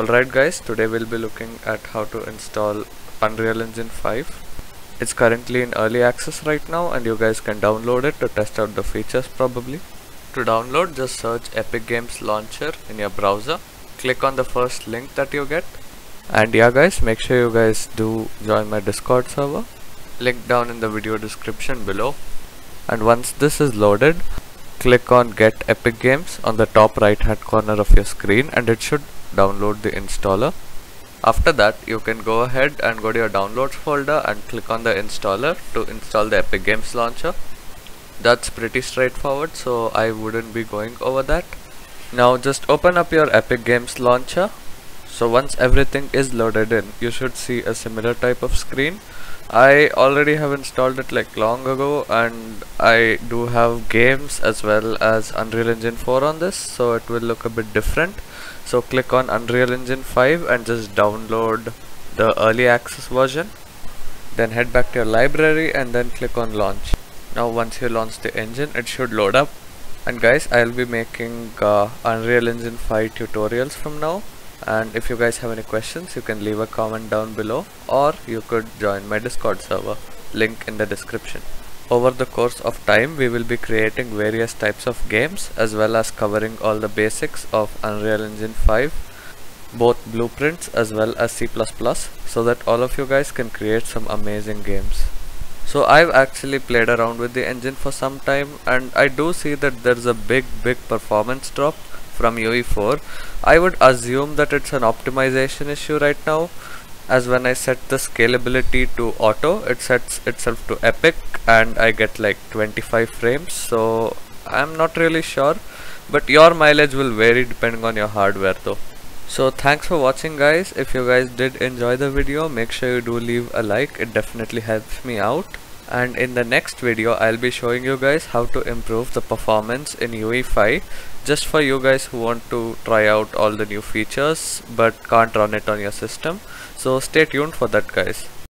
Alright guys, today we'll be looking at how to install Unreal Engine 5. It's currently in early access right now and you guys can download it to test out the features probably. To download just search Epic Games Launcher in your browser. Click on the first link that you get. And yeah guys, make sure you guys do join my Discord server. Link down in the video description below. And once this is loaded, click on get epic games on the top right hand corner of your screen and it should download the installer. After that you can go ahead and go to your downloads folder and click on the installer to install the epic games launcher. That's pretty straightforward so I wouldn't be going over that. Now just open up your epic games launcher so once everything is loaded in you should see a similar type of screen. I already have installed it like long ago and I do have games as well as Unreal Engine 4 on this so it will look a bit different. So click on Unreal Engine 5 and just download the early access version. Then head back to your library and then click on launch. Now once you launch the engine it should load up. And guys I'll be making uh, Unreal Engine 5 tutorials from now and if you guys have any questions you can leave a comment down below or you could join my discord server. Link in the description. Over the course of time we will be creating various types of games as well as covering all the basics of Unreal Engine 5 both blueprints as well as C++ so that all of you guys can create some amazing games. So I've actually played around with the engine for some time and I do see that there's a big big performance drop from UE4 I would assume that it's an optimization issue right now. As when I set the scalability to auto it sets itself to epic and I get like 25 frames so I'm not really sure. But your mileage will vary depending on your hardware though. So thanks for watching guys. If you guys did enjoy the video make sure you do leave a like. It definitely helps me out and in the next video I'll be showing you guys how to improve the performance in UE5 just for you guys who want to try out all the new features but can't run it on your system. So stay tuned for that guys